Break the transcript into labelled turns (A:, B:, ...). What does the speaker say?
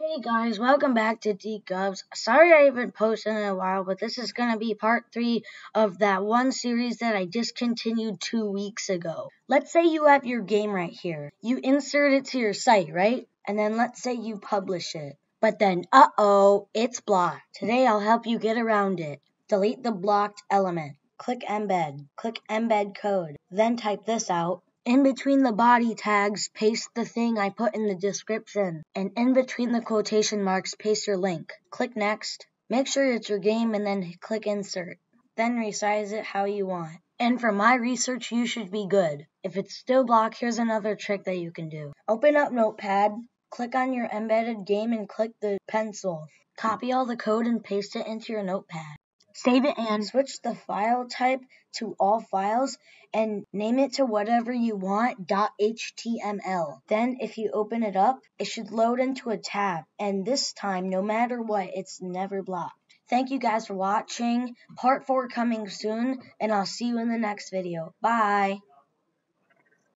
A: Hey guys, welcome back to Dgubz. Sorry I haven't posted in a while, but this is going to be part 3 of that one series that I discontinued two weeks ago. Let's say you have your game right here. You insert it to your site, right? And then let's say you publish it. But then, uh-oh, it's blocked. Today I'll help you get around it. Delete the blocked element. Click embed. Click embed code. Then type this out. In between the body tags, paste the thing I put in the description. And in between the quotation marks, paste your link. Click next. Make sure it's your game and then click insert. Then resize it how you want. And from my research, you should be good. If it's still blocked, here's another trick that you can do. Open up Notepad, click on your embedded game and click the pencil. Copy all the code and paste it into your notepad. Save it and switch the file type to all files and name it to whatever you want .html. Then if you open it up, it should load into a tab and this time no matter what, it's never blocked. Thank you guys for watching. Part 4 coming soon and I'll see you in the next video. Bye.